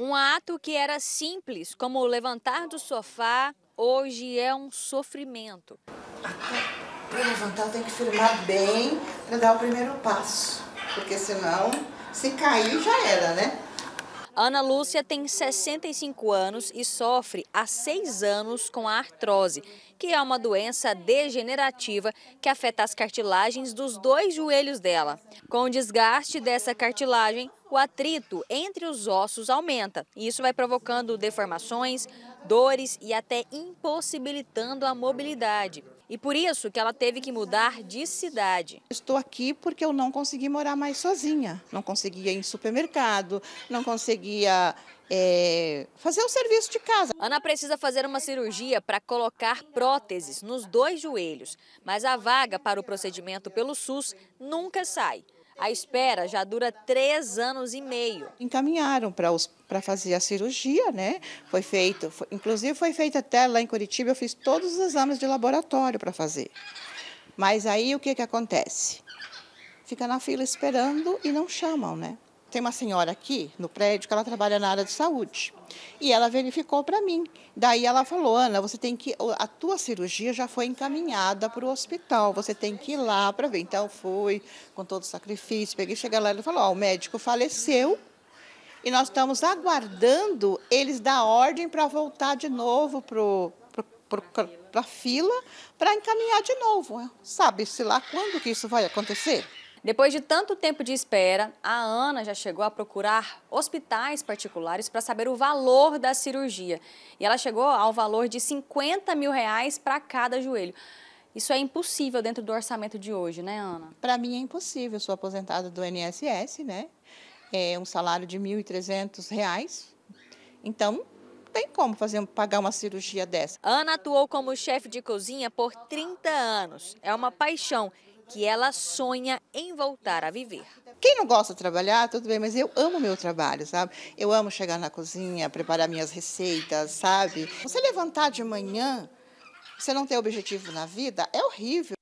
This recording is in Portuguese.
Um ato que era simples, como levantar do sofá, hoje é um sofrimento. Para levantar tem que firmar bem para dar o primeiro passo, porque senão, se cair já era, né? Ana Lúcia tem 65 anos e sofre há seis anos com a artrose, que é uma doença degenerativa que afeta as cartilagens dos dois joelhos dela. Com o desgaste dessa cartilagem, o atrito entre os ossos aumenta. E isso vai provocando deformações, dores e até impossibilitando a mobilidade. E por isso que ela teve que mudar de cidade. Estou aqui porque eu não consegui morar mais sozinha. Não conseguia ir em supermercado, não conseguia é, fazer o serviço de casa. Ana precisa fazer uma cirurgia para colocar próteses nos dois joelhos, mas a vaga para o procedimento pelo SUS nunca sai. A espera já dura três anos e meio. Encaminharam para fazer a cirurgia, né? Foi feito, foi, inclusive foi feito até lá em Curitiba, eu fiz todos os exames de laboratório para fazer. Mas aí o que, que acontece? Fica na fila esperando e não chamam, né? Tem uma senhora aqui no prédio que ela trabalha na área de saúde. E ela verificou para mim. Daí ela falou: Ana, você tem que. A tua cirurgia já foi encaminhada para o hospital. Você tem que ir lá para ver. Então fui, com todo o sacrifício, peguei, cheguei lá e falou: Ó, o médico faleceu e nós estamos aguardando eles dar ordem para voltar de novo para a fila para encaminhar de novo. Sabe-se lá quando que isso vai acontecer? Depois de tanto tempo de espera, a Ana já chegou a procurar hospitais particulares para saber o valor da cirurgia. E ela chegou ao valor de 50 mil reais para cada joelho. Isso é impossível dentro do orçamento de hoje, né, Ana? Para mim é impossível. Eu sou aposentada do INSS, né? É um salário de R$ 1.300. Então, tem como fazer, pagar uma cirurgia dessa. Ana atuou como chefe de cozinha por 30 anos. É uma paixão que ela sonha em voltar a viver. Quem não gosta de trabalhar, tudo bem, mas eu amo meu trabalho, sabe? Eu amo chegar na cozinha, preparar minhas receitas, sabe? Você levantar de manhã, você não ter objetivo na vida, é horrível.